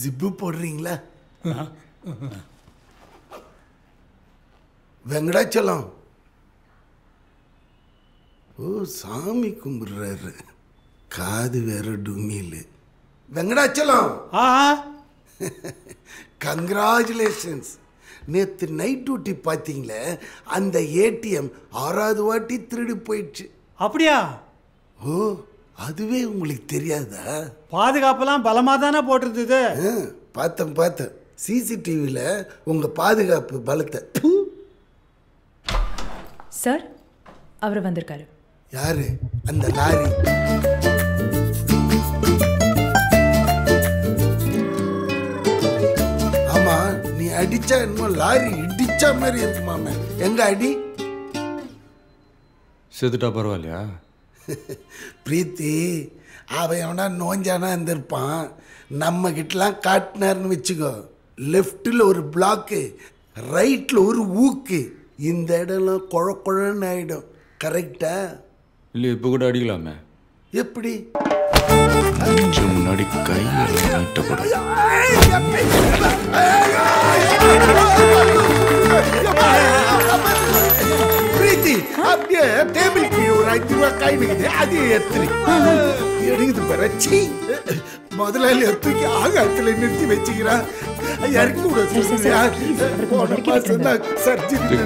Zip போடுறீங்களா வெங்கடாச்சலம் ஓ சாமி கும்பிடுறாரு. காது வேற டுமியில் வெங்கடாச்சலம். கங்க்ராச்சுலேஷன்ஸ் நேற்று நைட் டியூட்டி பார்த்தீங்களே அந்த ஏடிஎம் ஆறாவது வாட்டி திருடி போயிடுச்சு. அப்படியா? ஓ அதுவே உங்களுக்கு தெரியாதா? பாதுகாப்பெல்லாம் பலமாக தானே போட்டிருந்தது. ஆ, பார்த்தேன் பார்த்தேன். சிசிடிவியில் உங்கள் பாதுகாப்பு பலத்தை. சார் அவர் வந்திருக்காரு. யாரு? அந்த லாரி. ஆமா நீ அடிச்சா என்னமோ லாரி இடிச்ச மாதிரி இருக்குமாமே. எங்க அடி? செத்துட்டா பரவாயில்லையா? பிரீத்தி அவன் எவனா நோஞ்சானா இருந்திருப்பான். நம்ம கிட்டலாம் காட்டினார்னு வச்சுக்கோ. லெஃப்டில் ஒரு பிளாக்கு ரைட்டில் ஒரு ஊக்கு. இந்த இடம்லாம் குழ குழன்னு ஆயிடும். கரெக்டா இல்லை இப்போ கூட அடிக்கலாமே. எப்படி? கொஞ்சம் முன்னாடி கையில் நீட்டப்படும். பிரீத்தி அப்படியே டேபிள் கீழே ஒரு அஞ்சு ரூபா காய் நிக்குது அது எத்திரி எடுக்குது பரச்சி முதலாளி தூக்கி ஆகாயத்தில் நிறுத்தி வச்சுக்கிறான் இறக்கி விட அவருக்கு போன மாசம் தான் சர்ஜரி